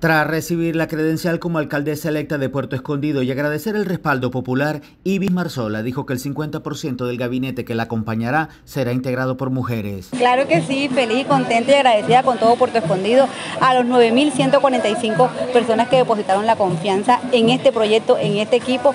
Tras recibir la credencial como alcaldesa electa de Puerto Escondido y agradecer el respaldo popular, Ibis Marzola dijo que el 50% del gabinete que la acompañará será integrado por mujeres. Claro que sí, feliz, contenta y agradecida con todo Puerto Escondido, a los 9.145 personas que depositaron la confianza en este proyecto, en este equipo.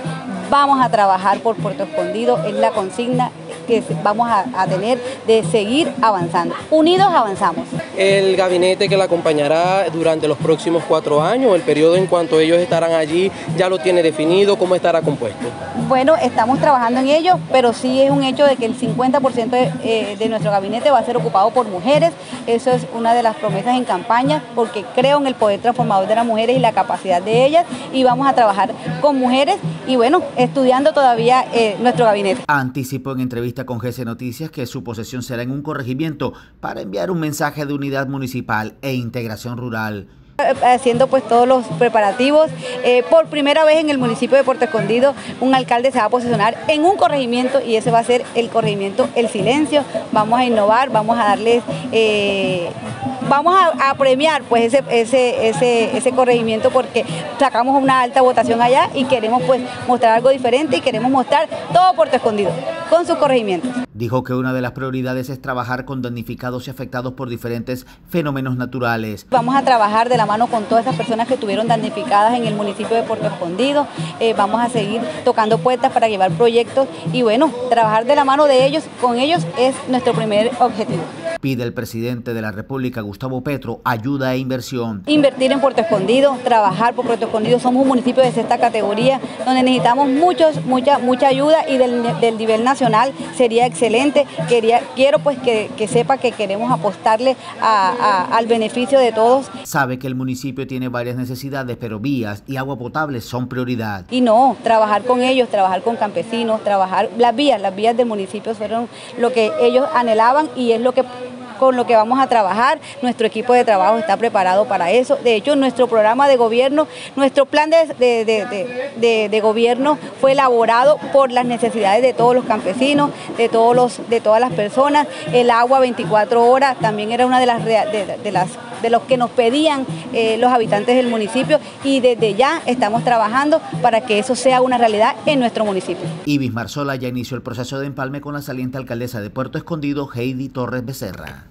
Vamos a trabajar por Puerto Escondido, es la consigna que vamos a, tener de seguir avanzando. Unidos avanzamos. El gabinete que la acompañará durante los próximos cuatro años, el periodo en cuanto ellos estarán allí, ya lo tiene definido, ¿cómo estará compuesto? Bueno, estamos trabajando en ello, pero sí es un hecho de que el 50% de, eh, de nuestro gabinete va a ser ocupado por mujeres. Eso es una de las promesas en campaña, porque creo en el poder transformador de las mujeres y la capacidad de ellas, y vamos a trabajar con mujeres y bueno, estudiando todavía eh, nuestro gabinete. Anticipó en entrevista con GC Noticias que su posesión será en un corregimiento para enviar un mensaje de unidad municipal e integración rural haciendo pues todos los preparativos. Eh, por primera vez en el municipio de Puerto Escondido un alcalde se va a posicionar en un corregimiento y ese va a ser el corregimiento El Silencio. Vamos a innovar, vamos a darles eh, vamos a, premiar pues ese, ese, ese, ese, corregimiento porque sacamos una alta votación allá y queremos pues mostrar algo diferente y queremos mostrar todo Puerto Escondido con sus corregimientos. Dijo que una de las prioridades es trabajar con damnificados y afectados por diferentes fenómenos naturales. Vamos a trabajar de la mano con todas esas personas que estuvieron damnificadas en el municipio de Puerto Escondido. Eh, vamos a seguir tocando puertas para llevar proyectos y bueno, trabajar de la mano de ellos, con ellos es nuestro primer objetivo. Pide el presidente de la República, Gustavo Petro, ayuda e inversión. Invertir en Puerto Escondido, trabajar por Puerto Escondido. Somos un municipio de sexta categoría donde necesitamos muchos, mucha, mucha ayuda y del, nivel nacional sería excelente. Quería, quiero pues que, sepa que queremos apostarle al beneficio de todos. Sabe que el municipio tiene varias necesidades, pero vías y agua potable son prioridad. Y no, trabajar con ellos, trabajar con campesinos, trabajar las vías, las vías del municipio fueron lo que ellos anhelaban y es lo que con lo que vamos a trabajar. Nuestro equipo de trabajo está preparado para eso. De hecho, nuestro programa de gobierno, nuestro plan de, gobierno fue elaborado por las necesidades de todos los campesinos, de, todos los, de todas las personas. El agua 24 horas también era una de las, de, de los que nos pedían eh, los habitantes del municipio y desde ya estamos trabajando para que eso sea una realidad en nuestro municipio. Ibis Marzola ya inició el proceso de empalme con la saliente alcaldesa de Puerto Escondido, Heidi Torres Becerra.